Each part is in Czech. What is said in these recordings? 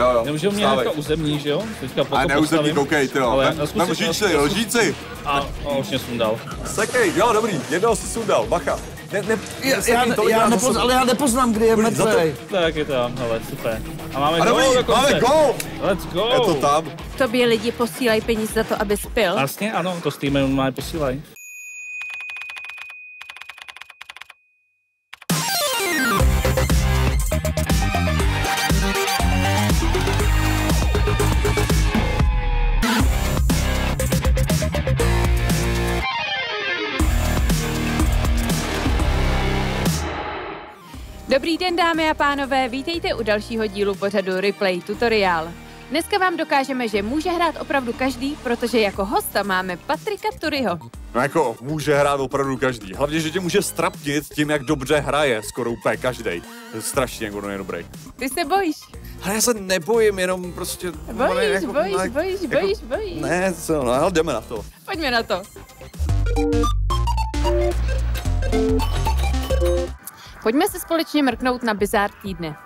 Jo, jo. Nemůžu mě jako územní, že jo? Teďka A potom neúzemní, postavím. koukej, ty jo. Ale Vem- no, Vem lžíci, lžíci. A, a už mě sundal. Sekej, jo, dobrý, jednoho si sundal, bacha. Ne, ne, Já, já, já za nepoz, ale já nepoznám, kde je mrtvej. Tak je to tam, hele, super. A máme A gol dobrý, dokonce. máme gol. Let's go. Je to tam. Tobě lidi posílají peníze za to, aby spil. Vlastně ano, to Steam má posílají. Den, dámy a pánové, vítejte u dalšího dílu pořadu Replay Tutorial. Dneska vám dokážeme, že může hrát opravdu každý, protože jako hosta máme Patrika Turyho. No jako může hrát opravdu každý. Hlavně, že tě může strapnit tím, jak dobře hraje skoro úplně každý. Strašně, jak on je dobrý. Ty se bojíš? Ale já se nebojím, jenom prostě... Bojíš, jako- bojíš, ne- bojíš, jako- bojíš, bojíš. Ne, co, no, ale jdeme na to. Pojďme na to. Pojďme se společně mrknout na bizár týdne.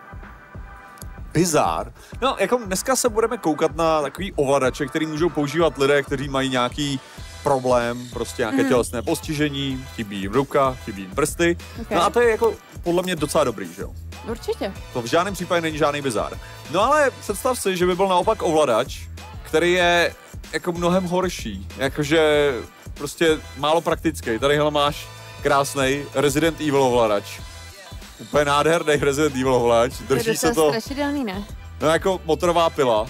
Bizár. No, jako dneska se budeme koukat na takový ovladače, který můžou používat lidé, kteří mají nějaký problém, prostě nějaké Mhm. tělesné postižení, chybí jim ruka, chybí jim prsty. Okay. No a to je jako podle mě docela dobrý, že jo? Určitě. To v žádném případě není žádný bizár. No ale představ si, že by byl naopak ovladač, který je jako mnohem horší. Jakože prostě málo praktický. Tadyhle máš krásný Resident Evil ovladač. Úplně nádherný Resident Evil. To je Drží se docela to, strašidelný, ne? no jako motorová pila.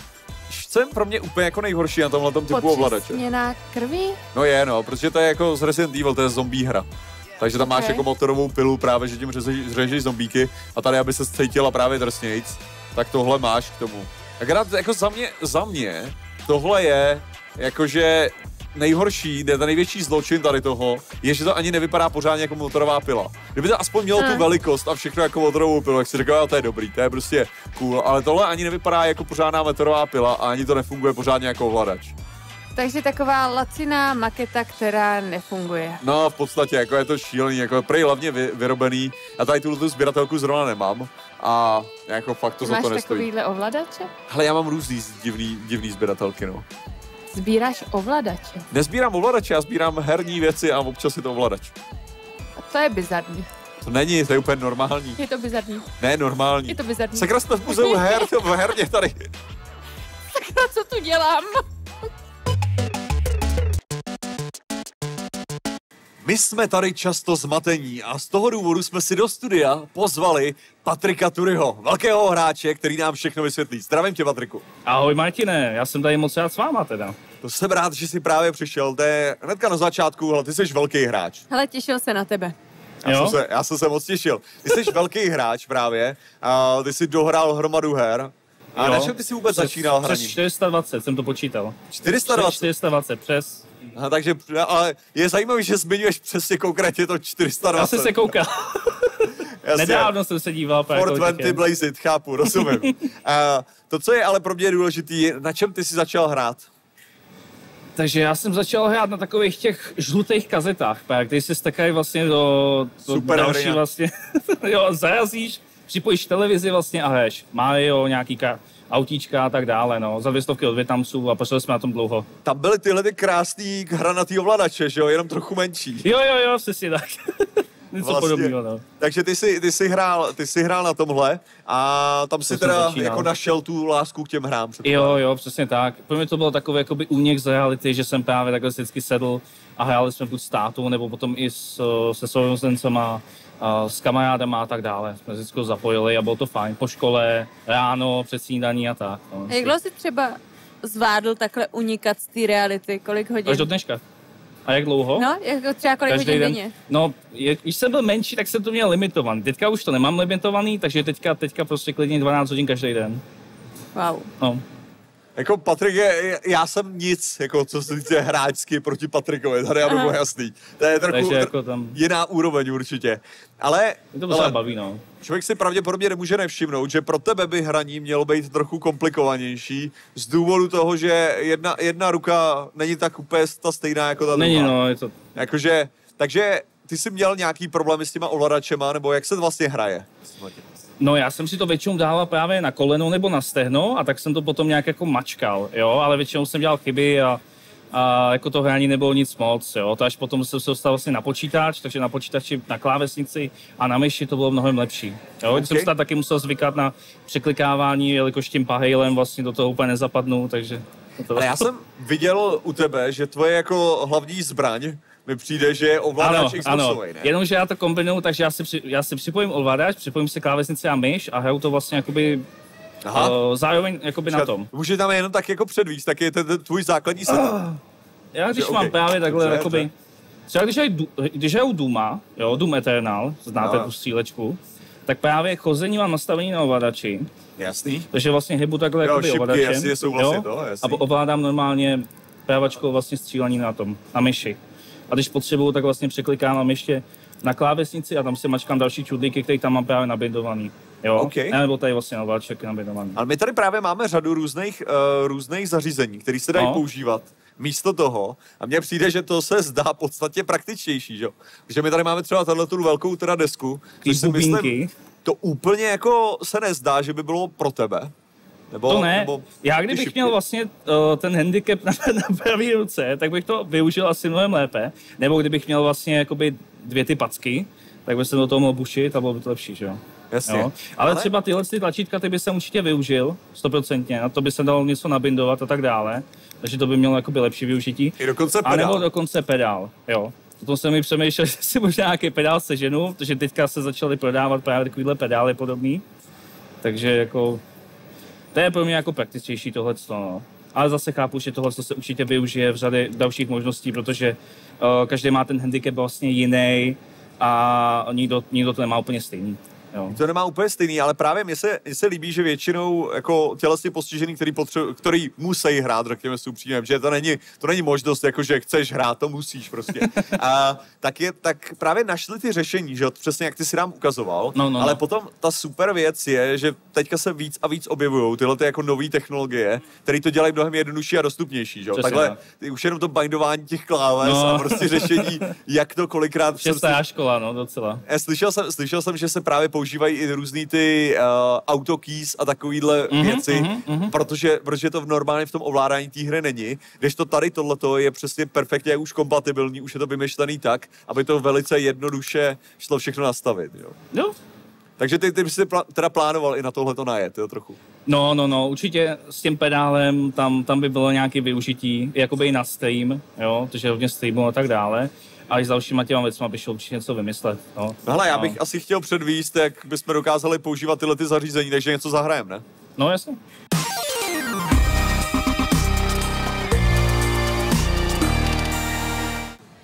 Co je pro mě úplně jako nejhorší na tomhle typu ovladače? Počistněná krví? No je, no, protože to je jako z Resident Evil, to je zombie hra. Takže tam máš Ok. jako motorovou pilu právě, že tím řežeš, řežeš zombíky a tady, aby se cítila právě drsnějc, tak tohle máš k tomu. Akorát jako za mě, za mě tohle je jakože nejhorší, ne, ten největší zločin tady toho, je, že to ani nevypadá pořádně jako motorová pila. Kdyby to aspoň mělo tu Hmm. velikost a všechno jako motorovou pilu, tak si říkal, to je dobrý, to je prostě cool, ale tohle ani nevypadá jako pořádná motorová pila a ani to nefunguje pořádně jako ovladač. Takže taková laciná maketa, která nefunguje. No, v podstatě, jako je to šílený, jako prej hlavně vy, vyrobený. Já tady tuhle tu sběratelku zrovna nemám a jako fakt to Ty za máš to nestojí. takovýhle ovladače? Hele, já mám různý divný, divný sběratelky, no. Sbíráš ovladače. Nesbírám ovladače, já sbírám herní věci a občas je to ovladač. A to je bizarní. To není, to je úplně normální. Je to bizarní. Ne, normální. Je to bizarní. Sakra, jsme v muzeu her, to v herně tady. Sakra, co tu dělám? My jsme tady často zmatení a z toho důvodu jsme si do studia pozvali Patrika Turyho, velkého hráče, který nám všechno vysvětlí. Zdravím tě, Patriku. Ahoj Martine, já jsem tady moc rád s váma teda. To jsem rád, že jsi právě přišel. To je hnedka na začátku, ale ty jsi velký hráč. Hele, těšil se na tebe. Já Jo? jsem, se, já jsem se moc těšil. Ty jsi velký hráč právě. A ty jsi dohrál hromadu her. A Jo. na čem ty jsi vůbec Přes- začínal Přes hraní? 420 jsem to počítal. 420. 420, přes. Aha, takže, ale je zajímavé, že zmiňuješ přesně konkrétně to 420. Já jsem se koukal. Nedávno jsem se díval. právě kolik 420 je. Blaze It, chápu, rozumím. A to, co je ale pro mě důležitý, je, na čem ty jsi začal hrát? Takže já jsem začal hrát na takových těch žlutých kazetách, který se stekají vlastně do, do Super další hry, vlastně, jo, zarazíš, připojíš televizi vlastně a hraješ. Mario, nějaký ka- autíčka a tak dále, no, za dvě stovky od Větnamců a pošli jsme na tom dlouho. Tam byly tyhle ty krásný hranatý ovladače, že jo, jenom trochu menší. Jo, jo, jo, přesně tak. Něco Vlastně. podobného, no. Takže ty jsi, ty, jsi hrál, ty jsi hrál na tomhle a tam si teda začínal. jako našel tu lásku k těm hrám. Jo, jo, přesně tak. Pro mě to bylo takový jakoby únik z reality, že jsem právě takhle vždycky sedl a hráli jsme buď s tátou, nebo potom i s, se sourozencema, s kamarádama a tak dále. Jsme se vždycky zapojili a bylo to fajn. Po škole, ráno, před snídaní a tak. No. A jak dlouho jsi třeba zvládl takhle unikat z té reality? Kolik hodin? Až do dneška. A jak dlouho? No, jako třeba kolik Každý hodin den. denně? No, je, když jsem byl menší, tak jsem to měl limitovaný. Teďka už to nemám limitovaný, takže teďka, teďka prostě klidně 12 hodin každý den. Wow. No. Jako Patrik je, já jsem nic, jako co se týče hráčsky proti Patrikovi, tady aby bylo jasný. To je trochu Takže jako tam, jiná úroveň určitě. Ale, mě to ale baví, no. člověk si pravděpodobně nemůže nevšimnout, že pro tebe by hraní mělo být trochu komplikovanější z důvodu toho, že jedna, jedna ruka není tak úplně ta stejná jako ta Není, druhá. no, je to, Jakože, takže ty jsi měl nějaký problémy s těma ovladačema, nebo jak se vlastně hraje? No já jsem si to většinou dával právě na koleno nebo na stehno a tak jsem to potom nějak jako mačkal, jo, ale většinou jsem dělal chyby a, a jako to hraní nebylo nic moc, jo, to až potom jsem se dostal vlastně na počítač, takže na počítači, na klávesnici a na myši to bylo mnohem lepší, jo, okay. jsem se tam taky musel zvykat na překlikávání, jelikož tím pahejlem vlastně do toho úplně nezapadnu, takže... To... Ale já jsem viděl u tebe, že tvoje jako hlavní zbraň mi přijde, že je ovladač ano, ano. ne? Jenomže já to kombinuju, takže já si, při, já si připojím ovladač, připojím si klávesnici a myš a hraju to vlastně jakoby Aha. Uh, zároveň jakoby Počkat, na tom. Může tam jenom tak jako předvíst, tak je ten tvůj základní setup. Uh, já když že, mám okay. právě takhle, Dobře, jakoby, třeba když, když hraju Duma, jo, Doom Eternal, znáte no. tu střílečku, tak právě chození mám nastavení na ovladači. Jasný. Takže vlastně hybu takhle jo, jakoby šipky, ovladačem. Jasný, jsou vlastně jo, to, jasný. A ovládám normálně právačkou vlastně střílení na tom, na myši. A když potřebuju, tak vlastně překlikám ještě na klávesnici a tam si mačkám další čudlíky, které tam mám právě nabindovaný. Jo? Okay. Nebo tady vlastně na válček nabindovaný. Ale my tady právě máme řadu různých, uh, různých zařízení, které se dají no. používat místo toho. A mně přijde, že to se zdá podstatně praktičtější, že? Že my tady máme třeba tahle tu velkou teda desku, což si myslím, to úplně jako se nezdá, že by bylo pro tebe. Nebo, to ne. Nebo Já kdybych měl vlastně uh, ten handicap na, na pravý ruce, tak bych to využil asi mnohem lépe. Nebo kdybych měl vlastně jakoby dvě ty packy, tak bych se do toho mohl bušit a bylo by to lepší, že jo? Jasně. Jo? Ale, Ale, třeba tyhle ty tlačítka, ty by jsem určitě využil, stoprocentně, a to by se dalo něco nabindovat a tak dále. Takže to by mělo jakoby lepší využití. I dokonce pedál. A nebo dokonce pedál, jo. Potom jsem mi přemýšlel, že si možná nějaký pedál seženu, protože teďka se začaly prodávat právě takovýhle pedály podobný. Takže jako to je pro mě jako praktičtější tohle. No. Ale zase chápu, že tohle se určitě využije v řadě dalších možností, protože uh, každý má ten handicap vlastně jiný a nikdo, nikdo to nemá úplně stejný. Jo. To nemá úplně stejný, ale právě mně se, mně se líbí, že většinou jako tělesně postižený, který, potřebu, který musí hrát, řekněme si upřímně, že to není, to není možnost, jako že chceš hrát, to musíš prostě. A tak, je, tak právě našli ty řešení, že přesně jak ty si nám ukazoval, no, no, ale no. potom ta super věc je, že teďka se víc a víc objevují tyhle ty jako nové technologie, které to dělají mnohem jednodušší a dostupnější. Že? Takhle no. ty, už jenom to bindování těch kláves no. a prostě řešení, jak to kolikrát... Šestá škola, no docela. Já slyšel jsem, slyšel jsem, že se právě používají i různý ty uh, autokeys a takovýhle mm-hmm, věci, mm-hmm. Protože, protože to v normálně v tom ovládání té hry není. Když to tady tohleto je přesně perfektně už kompatibilní, už je to vymyšlený tak, aby to velice jednoduše šlo všechno nastavit. Jo. No. Takže ty, ty jsi teda plánoval i na tohle to najet, jo, trochu. No, no, no, určitě s tím pedálem tam, tam by bylo nějaké využití, jakoby i na stream, jo, protože hodně streamu a tak dále a i s dalšíma těma věcma by šlo určitě něco vymyslet. No. no hele, já bych no. asi chtěl předvíst, jak bychom dokázali používat tyhle ty zařízení, takže něco zahrajeme, ne? No jasně.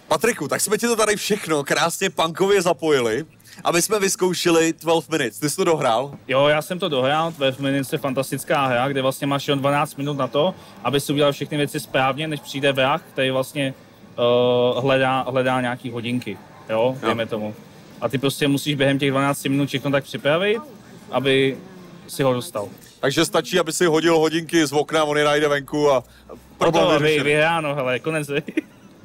Patriku, tak jsme ti to tady všechno krásně punkově zapojili, aby jsme vyzkoušeli 12 minutes. Ty jsi to dohrál? Jo, já jsem to dohrál. 12 minutes je fantastická hra, kde vlastně máš jen 12 minut na to, aby si udělal všechny věci správně, než přijde vrah, který vlastně uh, hledá, hledá nějaký hodinky, jo, dejme tomu. A ty prostě musíš během těch 12 minut všechno tak připravit, aby si ho dostal. Takže stačí, aby si hodil hodinky z okna, on je najde venku a problém to, vy, vyhráno, hele, konec.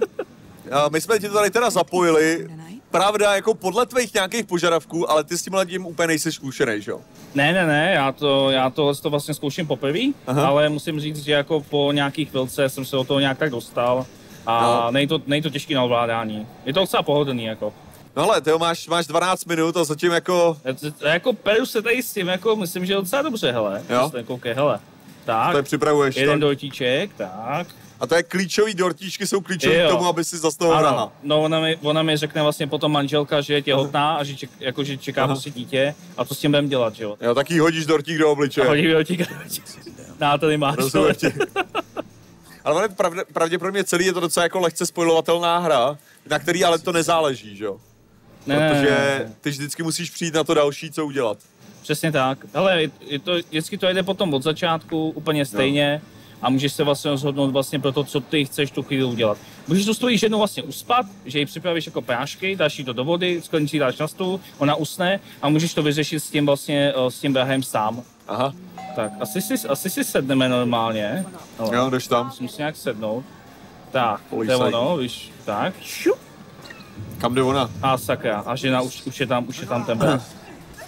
a my jsme ti to tady teda zapojili, pravda, jako podle tvých nějakých požadavků, ale ty s tímhle tím úplně nejsi zkušený, že jo? Ne, ne, ne, já to, já to, to vlastně zkouším poprvé, ale musím říct, že jako po nějakých chvilce jsem se o toho nějak tak dostal a no. není, to, není to těžký na ovládání. Je to docela pohodlný, jako. No ale ty máš, máš 12 minut a zatím jako... Já, jako peru se tady s tím, jako myslím, že docela dobře, hele. Jo? Koukej, hele. Tak. To je připravuješ. Jeden tak. dortíček, tak. A to je klíčový dortíčky, jsou klíčové k tomu, aby si zastavil vraha. No ona mi, ona mi řekne vlastně potom manželka, že je těhotná a že, ček, jako, že čeká Aha. prostě dítě a to s tím budeme dělat, jo. Jo, tak jí hodíš dortík do obličeje. A hodí dortík do obličeje. No, tady máš. Ale pravdě, pravděpodobně celý je to docela jako lehce spojovatelná hra, na který ale to nezáleží, že jo? Ne, Protože ty vždycky musíš přijít na to další, co udělat. Přesně tak. Ale je to, vždycky to jde potom od začátku úplně stejně no. a můžeš se vlastně rozhodnout vlastně pro to, co ty chceš tu chvíli udělat. Můžeš tu stojíš jednou vlastně uspat, že ji připravíš jako prášky, dáš jí to do vody, sklenici dáš na stůl, ona usne a můžeš to vyřešit s tím vlastně, eh, s tím brahem sám. Aha. Tak, asi si, asi si sedneme normálně. Ale jo, jdeš tam. Musím si nějak sednout. Tak, jde ono, víš, tak. Šup. Kam jde ona? A sakra, a žena už, už je tam, už je tam ten brat.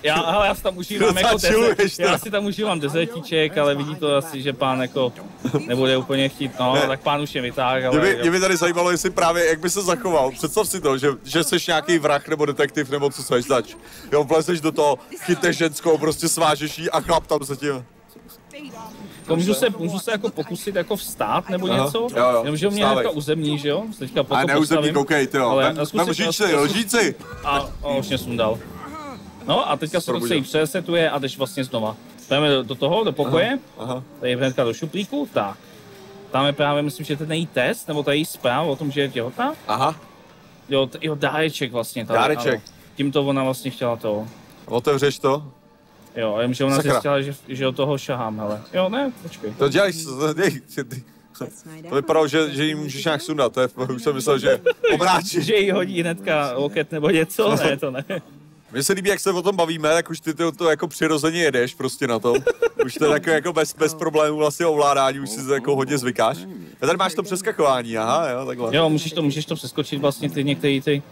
Já, ale já si tam užívám jako to. já si tam užívám dezertíček, ale vidí to asi, že pán jako nebude úplně chtít, no, Ne. tak pán už je vytáh, Mě ale by, jo. mě by tady zajímalo, jestli právě, jak by se zachoval. Představ si to, že, že jsi nějaký vrah nebo detektiv nebo co seš zač. Jo, vlezeš do toho, chytneš ženskou, prostě svážeš jí a chlap tam se tím. Jako můžu, se, můžu se jako pokusit jako vstát nebo Aha. něco, Jo, jo, jenomže mě teďka uzemní, že jo, teďka A potom neuzemní, postavím. koukej, ty jo. Ale Vem, zkusím- vem lžíci, zkusím- lžíci. A, a už mě sundal. No a teďka se to celý přesetuje a jdeš vlastně znova. Jdeme do, do toho, do pokoje, Aha. tady je hnedka do šuplíku, tak. Tam je právě, myslím, že ten její test, nebo tady zpráva o tom, že je těhotná. Aha, Jo, t- jo, dáreček vlastně. Tady, Dáreček. Ano. Tímto ona vlastně chtěla to. otevřeš to. Jo, jenom, že ona Sakra. zjistila, že, že do toho šahám, hele. Jo, ne, počkej. To děláš, dej, ty. To vypadalo, že, že jí můžeš nějak sundat, to je, už jsem myslel, že obrátíš. Že jí hodí hnedka loket nebo něco, ne, to ne. Mně se líbí, jak se o tom bavíme, tak už ty to, to jako přirozeně jedeš prostě na tom. Už to je takové jako bez, bez problémů vlastně ovládání, už si to jako hodně zvykáš. A tady máš to přeskakování, aha, jo, takhle. Jo, můžeš to, můžeš to přeskočit vlastně ty některé ty,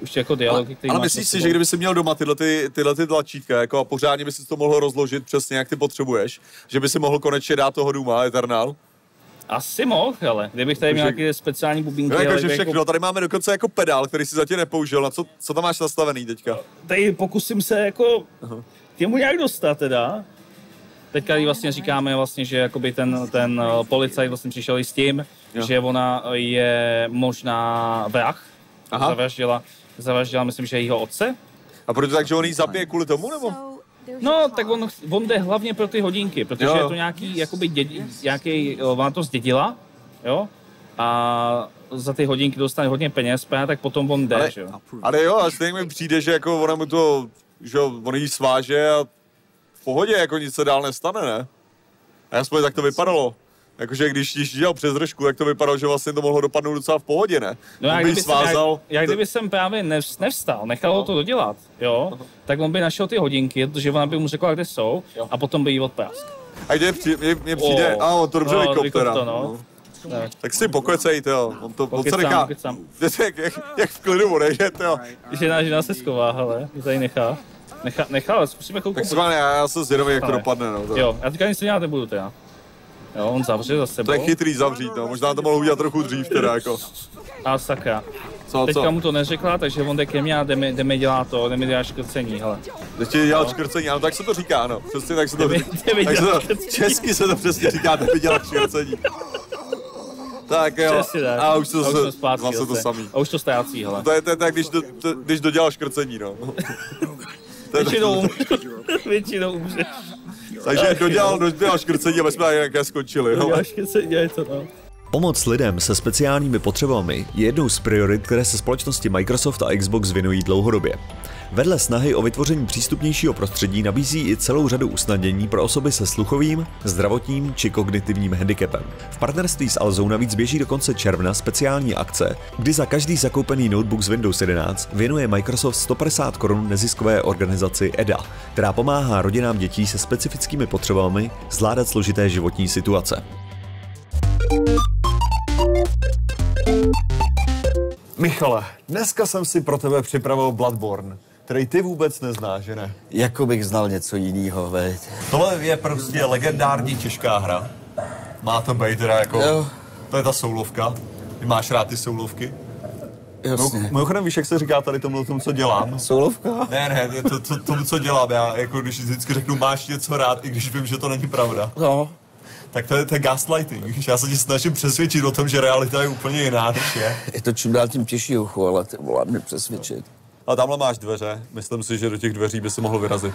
už jako dialogy, který Ale máš myslíš si, že kdyby si měl doma tyhle, ty, tyhle ty tlačítka jako a pořádně by si to mohl rozložit přesně, jak ty potřebuješ, že by si mohl konečně dát toho Duma Eternal? Asi mohl, ale kdybych tady měl Takže- nějaké speciální bubínky, No, ale jako, všechno, tady máme dokonce jako pedál, který si zatím nepoužil, na co, co tam máš nastavený teďka? tady pokusím se jako k němu nějak dostat teda. Teďka vlastně říkáme vlastně, že jakoby ten, ten eh, policajt vlastně přišel i s tím, Jo. že ona je možná vrah. Aha. Zavraždila, zavraždila, myslím, že jejího otce. A proto tak, že on jí zabije kvůli tomu, nebo? No, tak on, on jde hlavně pro ty hodinky, protože Jo. je to nějaký, jakoby dědi, nějaký, ona to zdědila, jo, a za ty hodinky dostane hodně peněz, právě tak potom on jde, Ale, že jo. ale jo, a stejně mi přijde, že jako ona mu to, že on jí sváže a v pohodě, jako nic se dál nestane, ne? A aspoň tak to vypadalo. Jakože když již dělal přes držku, tak to vypadalo, že vlastně to mohlo dopadnout docela v pohodě, ne? No On jak kdyby, jsem, jak, jak kdyby jsem právě nevs- nevstal, nechal ho to dodělat, jo, tak on by našel ty hodinky, protože ona by mu řekla, kde jsou, a potom by jí odprask. A kde při, mě, mě přijde, O. a on to dobře No, vykop teda. vykop to, no. Tak, Tak si pokecej, jo. On to, on se nechá, jak, jak, jak, v klidu odejde, jo. žena, žena se schová, hele, tady nechá. Nechá, nechá, ale zkusíme chvilku. Tak schválně, já, já jsem zvědavý, jak to dopadne, no. To, Jo, já teďka nic dělat nebudu teda. Jo, on zavře za sebou. to je chytrý zavřít, no. Možná to mohl udělat trochu dřív, teda, jako. A sakra. Co, Teďka co? mu to neřekla, takže on jde ke mně a jde mi, jde mi dělat to, jde mi dělat škrcení, hele. Teď ti dělat škrcení, ano, tak se to říká, no. Přesně tak se to Jde mi- jde mi tak se to. Česky se to přesně říká, jde mi dělat škrcení. Tak jo, Přesně tak. a už to a už se, zpátky zase to samý. A už to ztrácí, hele. To je, to je tak, když, do, to, když dodělal škrcení, no. Většinou umřeš. Většinou umřeš. Takže dodělal, dodělal škrcení a my jsme nějaké skončili, no. Děláš škrcení, je to no. Pomoc lidem se speciálními potřebami je jednou z priorit, které se společnosti Microsoft a Xbox věnují dlouhodobě. Vedle snahy o vytvoření přístupnějšího prostředí nabízí i celou řadu usnadnění pro osoby se sluchovým, zdravotním či kognitivním handicapem. V partnerství s Alzou navíc běží do konce června speciální akce, kdy za každý zakoupený notebook z Windows 11 věnuje Microsoft 150 korun neziskové organizaci EDA, která pomáhá rodinám dětí se specifickými potřebami zvládat složité životní situace. Michale, dneska jsem si pro tebe připravil Bloodborne, který ty vůbec neznáš, že ne? Jako bych znal něco jiného, veď. Tohle je prostě legendární těžká hra. Má to být teda jako... Jo. To je ta soulovka. Ty máš rád ty soulovky? Jasně. Mimochodem víš, jak se říká tady tomu, tomu co dělám? Soulovka? Ne, ne, to, to, tomu, co dělám, já jako když vždycky řeknu, máš něco rád, i když vím, že to není pravda. No. Tak to je, to je gaslighting. Já se ti snažím přesvědčit o tom, že realita je úplně jiná, než je. Je to čím dál tím těžší uchu, ale ty volá mě přesvědčit. A tamhle máš dveře. Myslím si, že do těch dveří by se mohl vyrazit.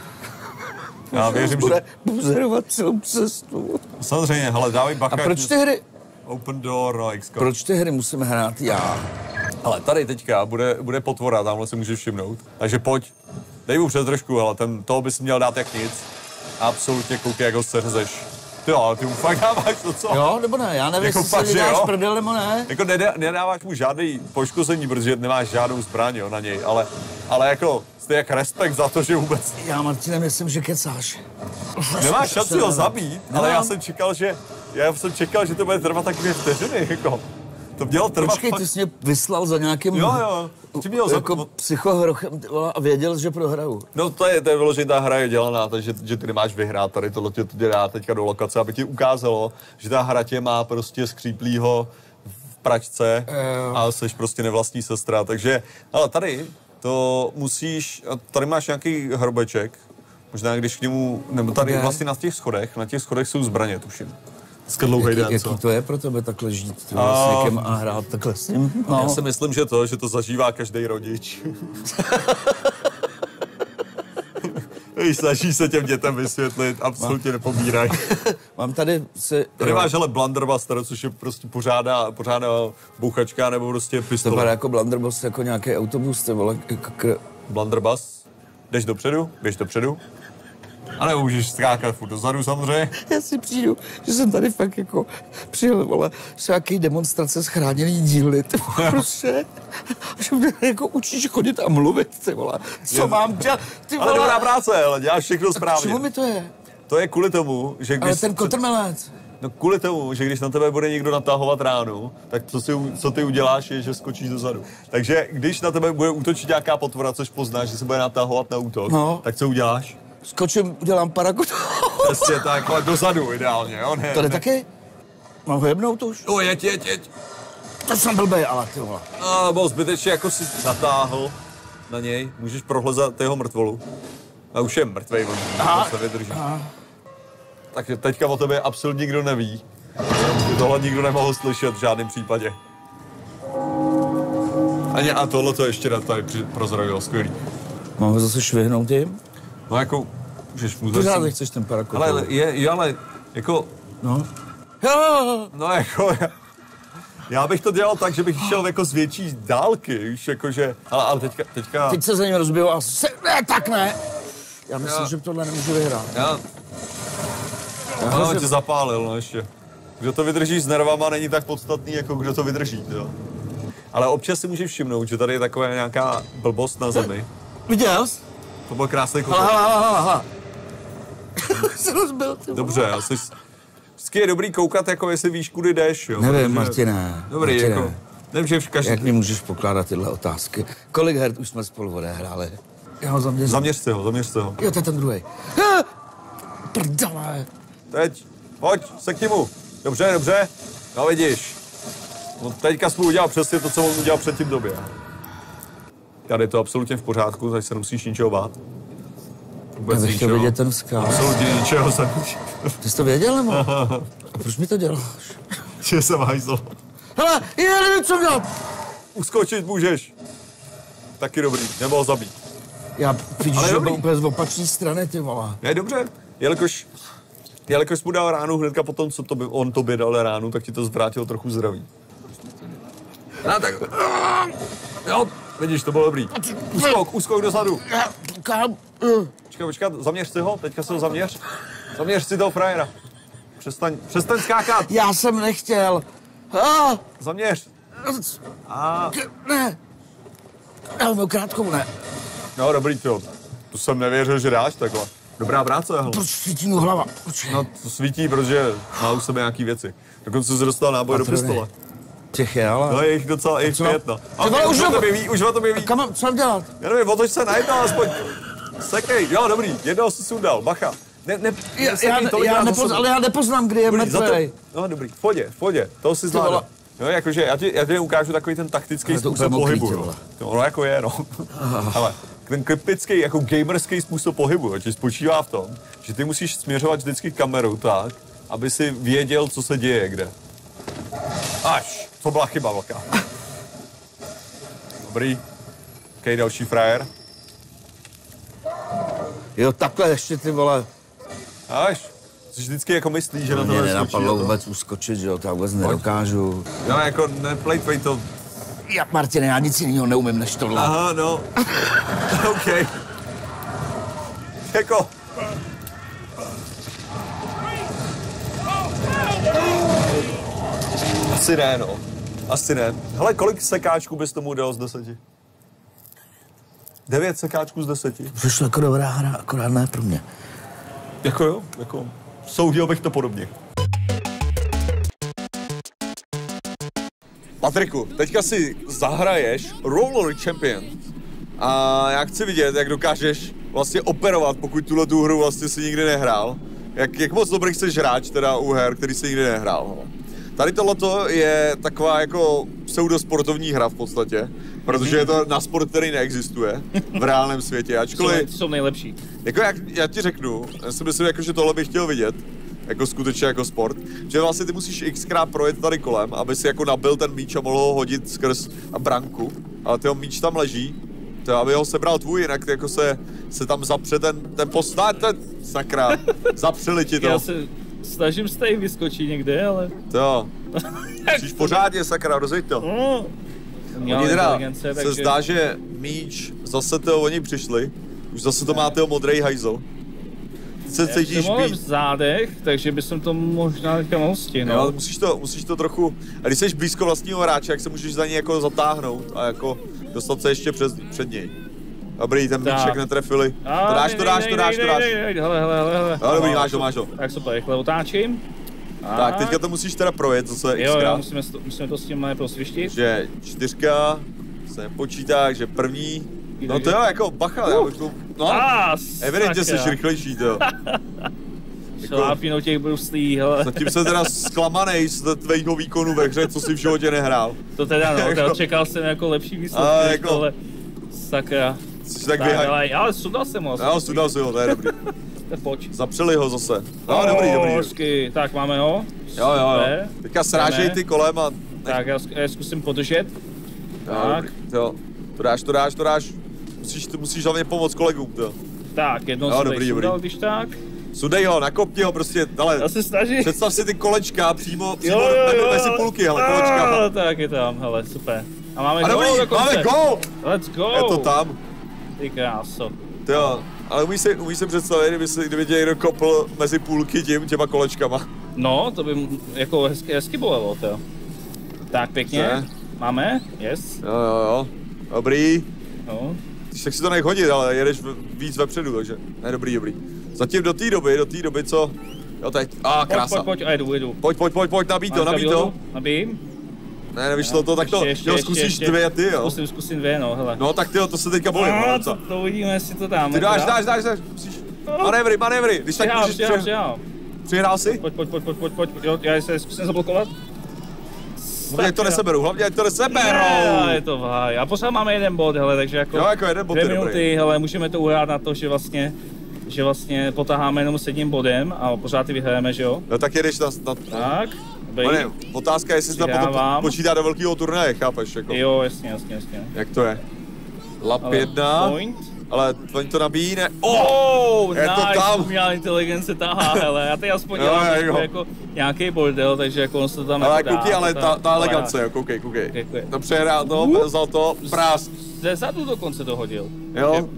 Já věřím, že... Bude buzerovat celou cestu. Samozřejmě, hele, dávej bacha. A proč ty hry, Open door, no, Xcode. proč ty hry musím hrát já? Ale tady teďka bude, bude potvora, tamhle si můžeš všimnout. Takže pojď, dej mu přes držku, ale ten, toho bys měl dát jak nic. Absolutně koukej, jak ho seřezeš. Ty jo, ale ty mu fakt dáváš to, co? Jo, nebo ne? Já nevím, Jako jestli fakt, že dáš prdel nebo ne. Jako nedá, nedáváš mu žádný poškození, protože nemáš žádnou zbraň jo, na něj, ale, ale jako jste jak respekt za to, že vůbec Já, Martine, myslím, že kecáš. nemáš šanci ho zabít, ale já jsem čekal, že já jsem čekal, že to bude trvat tak dvě vteřiny, jako. To mělo trvat Počkej, fakt... ty jsi mě vyslal za nějakým Jo, jo. Ty měl za... jako psychohrochem ty vole, a věděl, že prohraju. No to je, to je vyloženě ta hra je dělaná, takže že ty nemáš vyhrát, tady tohle tě to dá teďka do lokace, aby ti ukázalo, že ta hra tě má prostě skříplýho v pračce Jo. a jsi prostě nevlastní sestra, takže, ale tady to musíš, tady máš nějaký hrobeček, možná když k němu, nebo tady Kde? vlastně na těch schodech, na těch schodech jsou zbraně, tuším. Dlouhý Jaký, den, jaký to je pro tebe takhle žít A- s někým a hrát takhle s ním? No. Já si myslím, že to, že to zažívá každý rodič. Víš, snaží se těm dětem vysvětlit, absolutně nepobírají. Mám tady se... Tady máš ale Blunderbuster, což je prostě pořádná, pořádná bouchačka nebo prostě To vypadá pistole. jako Blunderbuss, jako nějaký autobus, ty vole. Blunderbuss. Jdeš dopředu, běž dopředu. A nebo můžeš skákat furt dozadu samozřejmě. Já si přijdu, že jsem tady fakt jako přijel, vole, z nějaký demonstrace schráněný dílny, ty vole, prostě. A že mě jako učíš chodit a mluvit, ty vole. Co Je- mám dělat, ty Ale vole. dobrá práce, ale děláš všechno K čemu správně. mi to je? To je kvůli tomu, že když... Ale ten kotrmelec. No kvůli tomu, že když na tebe bude někdo natahovat ránu, tak co, si, co ty uděláš, je, že skočíš dozadu. Takže když na tebe bude útočit nějaká potvora, což poznáš, že se bude natahovat na útok, No. tak co uděláš? Skočím, udělám parakut. Přesně tak, ale dozadu ideálně, jo? Ne, To jde ne. taky? Mám ho jebnout už? No, jeď, jeď, jeď. To jsem blbej, ale ty vole. A byl zbytečně jako si natáhl na něj, můžeš prohlezat jeho mrtvolu. A už je mrtvej, on Aha. se vydrží. Takže teďka o tebe absolutně nikdo neví. Tohle nikdo nemohl slyšet v žádném případě. Ani a tohle to ještě tady prozradil, skvělý. Mám ho zase švihnout jim? No jako, můžeš mu Pořád nechceš ten parakut. Ale ale je, je, ale jako, No. Jo, no jako, já, já bych to dělal tak, že bych šel jako z větší dálky, víš, jakože, ale, ale teďka, teďka, Teď se za ním rozbiju a se... Ne, tak ne. Já myslím, Já- že tohle nemůžu vyhrát. já, Já ano, hrozně- tě zapálil, no ještě. Kdo to vydrží s nervama, není tak podstatný, jako kdo to vydrží, jo. Ale občas si můžeš všimnout, že tady je taková nějaká blbost na zemi. Viděl jsi? To byl krásný Hala, kotel. hala, hala, hala. se rozbil, ty. Dobře, asi vždycky je dobrý koukat, jako jestli víš, kudy jdeš, jo. Nevím, protože- Martine. Dobrý, Martine. jako, nevím, že každý... Jak mi můžeš pokládat tyhle otázky? Kolik her už jsme spolu odehráli? Já ho zaměřím. Zaměř si ho, zaměř si ho. Jo, to je ten druhý. Prdele. Teď, pojď, se k němu. Dobře, dobře. No vidíš. No, teďka jsi mu udělal přesně to, co on udělal předtím době. Tady je to absolutně v pořádku, takže se nemusíš ničeho bát. Vůbec Já bych chtěl vidět ten vzkaz. Absolutně ničeho se Ty jsi to věděl, nebo? A proč mi to děláš? Že jsem hajzl. Hele, já nevím, co dělat. Uskočit můžeš. Taky dobrý, nebo ho zabít. Já vidíš, Ale že byl úplně z opačné strany, ty vole. Ne, dobře. Jelikož, jelikož jsi mu dal ránu hnedka potom, co to by, on tobě dal ránu, tak ti to zvrátil trochu zdraví. No tak... Jo, vidíš, to bylo dobrý. Uskok, uskok dozadu. Kam? Počkej, počkej, zaměř si ho, teďka se ho zaměř. Zaměř si toho frajera. Přestaň, přestaň skákat. Já jsem nechtěl. Ah, Zaměř. A, ne. Mám krátkou, ne. no dobrý, to. To jsem nevěřil, že dáš takhle. Dobrá práce, hele. Proč svítí mu hlava? Počkej. No, to svítí, protože má u sebe nějaký věci. Dokonce se dostal náboj do Patrony. pistole. Těch je, ale... No, je jich docela, Co? pět, no. Ty vole, už už o nebo- tobě ví, už o tobě ví. Kam co mám dělat? Já nevím, otoč se na jedno, aspoň. Sekej, jo, dobrý, jednoho si sundal, bacha. Ne, ne, Já, já, já nepoz, ale já nepoznám, kdy je to, mrtvej. no dobrý, v pohodě, v pohodě, to si zvládl. No, jakože, já ti, já ti ukážu takový ten taktický to způsob pohybu, no. vole. no. no. jako je, no. Ale ten typický, jako gamerský způsob pohybu, ti spočívá v tom, že ty musíš směřovat vždycky kameru tak, aby si věděl, co se děje kde. Až, to byla chyba velká. Dobrý. OK, další frajer. Jo, takhle ještě ty vole. Až. Jsi vždycky jako myslíš, že na to Mě nenapadlo vůbec uskočit, že jo, to já vůbec nedokážu. No jako neplejtvej to. Já, Martine, já nic jiného neumím než tohle. Aha, no. OK. Jako. Asi ne, no. Asi ne. Hele, kolik sekáčků bys tomu dal z deseti? Devět sekáčků z deseti. Přišla jako dobrá hra, akorát ne pro mě. Jako jo, jako soudil bych to podobně. Patriku, teďka si zahraješ Roller Champion a já chci vidět, jak dokážeš vlastně operovat, pokud tuhle tu hru vlastně si nikdy nehrál. Jak, jak moc dobrý chceš hráč teda u her, který si nikdy nehrál. No. Tady tohleto je taková jako pseudosportovní hra v podstatě, protože je to na sport, který neexistuje v reálném světě. Jsou, Ačkoliv, jsou nejlepší. jako jak, já ti řeknu, já si myslím, jako, že tohle bych chtěl vidět, jako skutečně jako sport, že vlastně ty musíš xkrát projet tady kolem, aby si jako nabil ten míč a mohl ho hodit skrz branku, ale ten míč tam leží, to aby ho sebral tvůj, jinak jako se, se tam zapře ten, ten postát, ten sakra, zapřeli ti to, Já se snažím z tady vyskočit někde, ale... to, musíš pořádně sakra, rozjeď to. No, Oni teda se takže- zdá, že míč, zase to oni přišli, už zase to má toho modrý hajzl. Se Já cítíš ale v být, zádech, takže bych to možná teďka mohl No, ale stihnout. musíš to, musíš to trochu, a když jsi blízko vlastního hráče, jak se můžeš za něj jako zatáhnout a jako dostat se ještě přes, před něj. Dobrý, ten míček netrefili. A, To dáš, to dáš, to dáš, to dáš. Hele, hele, hele. No, dobrý, máš to, máš to. Tak super, rychle otáčím. Tak, teďka to musíš teda projet zase Jo, jo, xkrát. musíme, to, musíme to s tím najprv svištit. Že čtyřka se počítá, že první, no to jo, jako bacha, já bych to, no, A, evidentně jsi rychlejší, to. Jako- Šlápnu těch bruslí, hele. Zatím jsem teda zklamanej z tvého výkonu ve hře, co jsi v životě nehrál. To teda no, Jako- teda čekal jsem jako lepší A, výsledky, než jako-. Sakra. Jsi tak Tak, vyhaj... ale, sudal jsem ho. No, sudal si ho, to je dobrý. Tak pojď. Zapřeli ho zase. No, dobrý, dobrý. dobrý. Hezky. Tak máme ho. Jo, jo, jo. Teďka srážej ty kolem a... Tak já já zkusím podržet. Tak, Jo, to dáš, to dáš, to dáš. Musíš, to musíš hlavně pomoct kolegům, to. tak, jednou Jo, jsem dobrý, tady dobrý. když tak. Sudej ho, nakopni ho prostě, ale Já se snažím. představ si ty kolečka přímo, přímo Jo, jo, jo. mezi půlky, ale Ah, kolečka. Tak je tam, hele, super. A máme A gol dobrý, dokonce. máme gol! Let's go. Je to tam. Ty kráso. To jo, ale umíš si, umíš si představit, kdyby, si, kdyby tě někdo kopl mezi půlky tím, těma kolečkama. No, to by jako hezky, hezky bolelo, to jo. Tak pěkně. Ne. Máme? Yes. Jo, jo, jo. Dobrý. No. Když tak si to nech hodit, ale jedeš víc vepředu, takže ne, dobrý, dobrý. Zatím do té doby, do té doby, co... Jo, teď. A, ah, Pojď, krása. pojď, pojď, a jdu, jdu. Pojď, pojď, pojď, pojď, nabít to, nabít to. Nabím. Ne, nevyšlo to, tak to, jo, zkusíš dvě ty, jo. Zkusím, zkusím dvě, no, hele. No, tak ty jo, to se teďka bojím, no, no, to, co? to uvidíme, jestli to dáme. Ty dáš, dáš, dáš, dáš, musíš. Manévry, manévry, když tak Přihál, můžeš přihál, pře... přihál. Přihrál si? Pojď, pojď, pojď, pojď, pojď, pojď, jo, já se zkusím zablokovat. Hlavně ať to neseberou, hlavně ať to Ne, neseberou. je to váj. A pořád máme jeden bod, hele, takže jako... Jo, jako jeden bod Dvě je dobrý. minuty, hele, můžeme to uhrát na to, že vlastně že vlastně potaháme jenom s jedním bodem a pořád ty vyhrajeme, že jo? No tak jedeš na, na, Tak, no, ne, otázka je, jestli se potom počítá do velkého turnaje, chápeš, jako, Jo, jasně, jasně, jasně. jak to je. Lap Ale jedna, Point. ale oni to nabíjí, ne? Oh, je to nice, tam. umělá inteligence tahá, hele, já teď aspoň dělám jo, jako, jako nějaký bordel, takže jako on se to tam Ale jako dá, koukej, ale to ta, ta elegance, jo, koukej, koukej. Děkuji. To přehrál to, vzal to, prás. Ze zadu dokonce to hodil. Jo,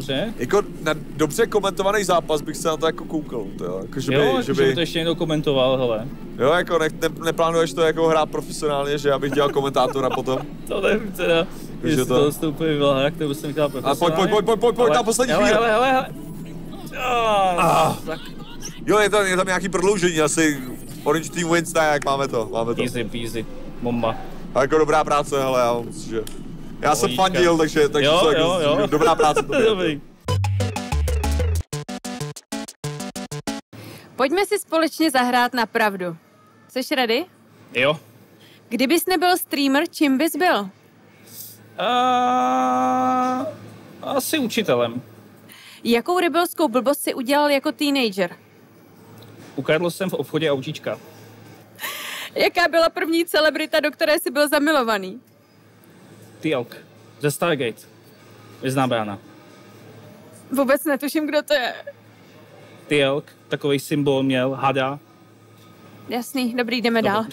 Dobře? jako na dobře komentovaný zápas bych se na to jako koukal, to jo, jako že by, Jo, že že by by, to ještě někdo komentoval, hele. jo, jako ne, ne, neplánuješ to jako hrát profesionálně, že já bych dělal komentátora potom. To nevím teda, jestli to- to, jak to bych jsem chtěl A pojď, profesionálně. pojď, pojď, pojď, pojď, pojď, Ale- na poslední hele, chvíli. hele, hele, hele. Ah, tak Jo, je tam, je tam nějaký prodloužení, asi Orange Team wins, tak jak máme to, máme to. easy peasy, bomba. A jako dobrá práce, hele, já myslím, že... Já jsem fandil, takže, takže Jo, to jako, jo, jo. dobrá práce to Dobrý. Pojďme si společně zahrát na pravdu. Jsi ready? Jo. Kdybys nebyl streamer, čím bys byl? A... Asi učitelem. Jakou rebelskou blbost si udělal jako teenager? Ukradl jsem v obchodě autíčka. Jaká byla první celebrita, do které jsi byl zamilovaný? Tielk. Ze Stargate. Vězná brána. Vůbec netuším, kdo to je. Tielk, takový symbol měl, hada. Jasný, dobrý, jdeme dál.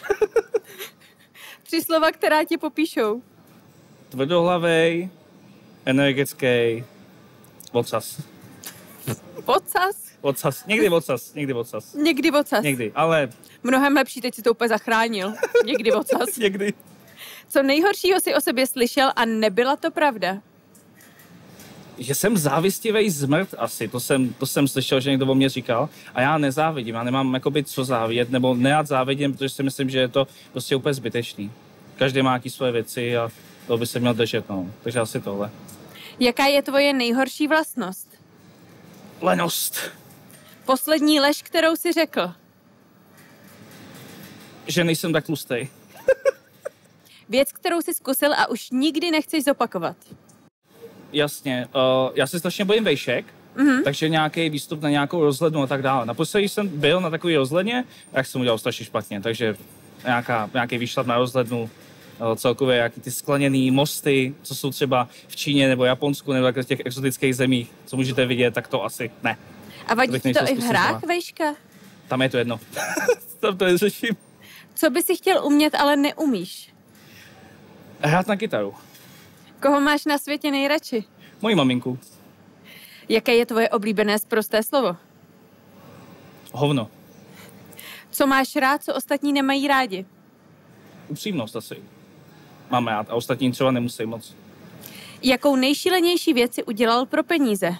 Tři slova, která tě popíšou. Tvrdohlavej, energický, ocas. Vocas? Ocas, někdy ocas, někdy ocas. Někdy vocas. Někdy, ale Mnohem lepší, teď si to úplně zachránil. Někdy vocas. někdy. Co nejhoršího si o sobě slyšel a nebyla to pravda? Že jsem závistivý zmrt asi, to jsem, to jsem slyšel, že někdo o mě říkal. A já nezávidím, já nemám jakoby co závidět, nebo nerad závidím, protože si myslím, že je to prostě úplně zbytečný. každý má jaký svoje věci a to by se měl držet, no. Takže asi tohle. Jaká je tvoje nejhorší vlastnost? Lenost. Poslední lež, kterou si řekl. Že nejsem tak tlustý. Věc, kterou jsi zkusil a už nikdy nechceš zopakovat. Jasně, uh, já se strašně bojím vejšek, mm-hmm. takže nějaký výstup na nějakou rozhlednu a tak dále. Naposledy jsem byl na takový rozhledně, jak jsem udělal strašně špatně, takže nějaká, nějaký výšlap na rozhlednu, uh, celkově jaký ty skleněné mosty, co jsou třeba v Číně nebo Japonsku nebo v těch exotických zemích, co můžete vidět, tak to asi ne. A vadí ti to nechtěl i v hrách, vejška? Tam je to jedno. Tam to neřeším. Co by si chtěl umět, ale neumíš? Hrát na kytaru. Koho máš na světě nejradši? Moji maminku. Jaké je tvoje oblíbené sprosté slovo? Hovno. Co máš rád, co ostatní nemají rádi? Upřímnost asi. Mám rád a ostatní třeba nemusí moc. Jakou nejšílenější věc si udělal pro peníze?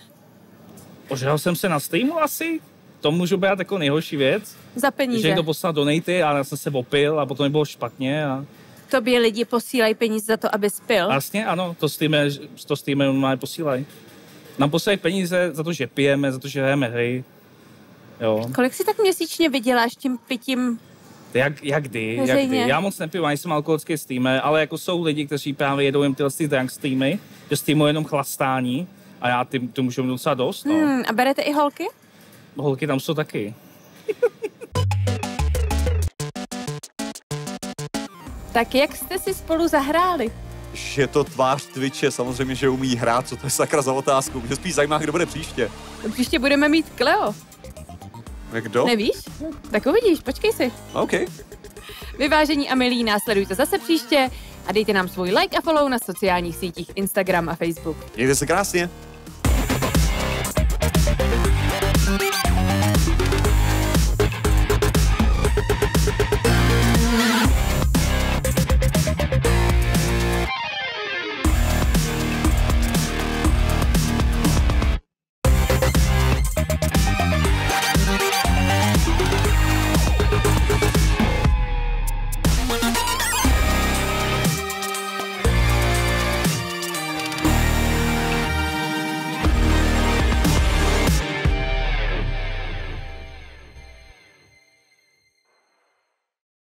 Ožral jsem se na streamu asi? To můžu brát jako nejhorší věc. Za Že peníze. někdo poslal donaty a já jsem se opil a potom mi bylo špatně. A... Tobě lidi posílají peníze za to, aby spil. Vlastně ano, to streamer, to streamer normálně posílají. Nám posílají peníze za to, že pijeme, za to, že hrajeme hry. Jo. Kolik si tak měsíčně vyděláš tím pitím? Jak, jak kdy, jak kdy. Já moc nepiju, já jsem alkoholický streamer, ale jako jsou lidi, kteří právě jedou jen tyhle ty drunk streamy, že streamují jenom chlastání a já ty, ty můžu mít docela dost. No. Hmm, a berete i holky? Holky tam jsou taky. Tak jak jste si spolu zahráli? Je to tvář Twitche, samozřejmě, že umí hrát, co to je sakra za otázku. Mě spíš zajímá, kdo bude příště. Příště budeme mít Kleo. Kdo? Nevíš? Tak uvidíš, počkej si. OK. Vyvážení a milí následujte zase příště a dejte nám svůj like a follow na sociálních sítích Instagram a Facebook. Mějte se krásně.